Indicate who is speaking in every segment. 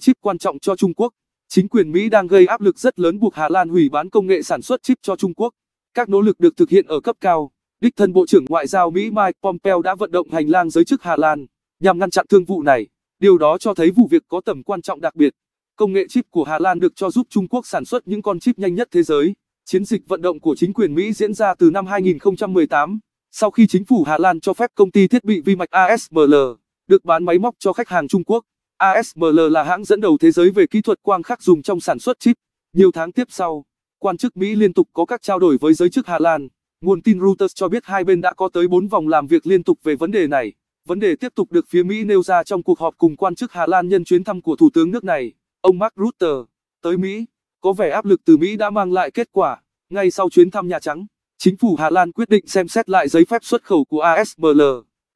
Speaker 1: chip quan trọng cho Trung Quốc. Chính quyền Mỹ đang gây áp lực rất lớn buộc Hà Lan hủy bán công nghệ sản xuất chip cho Trung Quốc. Các nỗ lực được thực hiện ở cấp cao. Đích thân Bộ trưởng Ngoại giao Mỹ Mike Pompeo đã vận động hành lang giới chức Hà Lan nhằm ngăn chặn thương vụ này. Điều đó cho thấy vụ việc có tầm quan trọng đặc biệt. Công nghệ chip của Hà Lan được cho giúp Trung Quốc sản xuất những con chip nhanh nhất thế giới. Chiến dịch vận động của chính quyền Mỹ diễn ra từ năm 2018, sau khi chính phủ Hà Lan cho phép công ty thiết bị vi mạch ASML được bán máy móc cho khách hàng Trung Quốc. ASML là hãng dẫn đầu thế giới về kỹ thuật quang khắc dùng trong sản xuất chip. Nhiều tháng tiếp sau, quan chức Mỹ liên tục có các trao đổi với giới chức Hà Lan. Nguồn tin Reuters cho biết hai bên đã có tới 4 vòng làm việc liên tục về vấn đề này. Vấn đề tiếp tục được phía Mỹ nêu ra trong cuộc họp cùng quan chức Hà Lan nhân chuyến thăm của Thủ tướng nước này, ông Mark Rutte, tới Mỹ. Có vẻ áp lực từ Mỹ đã mang lại kết quả. Ngay sau chuyến thăm Nhà Trắng, chính phủ Hà Lan quyết định xem xét lại giấy phép xuất khẩu của ASML.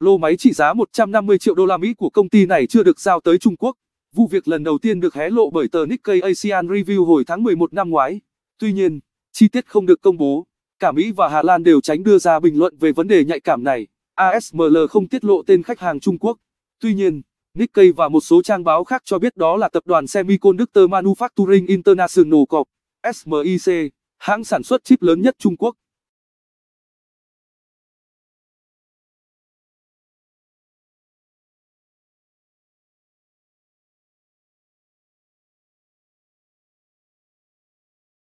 Speaker 1: Lô máy trị giá 150 triệu đô la Mỹ của công ty này chưa được giao tới Trung Quốc. Vụ việc lần đầu tiên được hé lộ bởi tờ Nikkei Asian Review hồi tháng 11 năm ngoái. Tuy nhiên, chi tiết không được công bố. Cả Mỹ và Hà Lan đều tránh đưa ra bình luận về vấn đề nhạy cảm này. ASML không tiết lộ tên khách hàng Trung Quốc. Tuy nhiên, Nikkei và một số trang báo khác cho biết đó là tập đoàn Semiconductor Manufacturing International Corp. SMIC, hãng sản xuất chip lớn nhất Trung Quốc.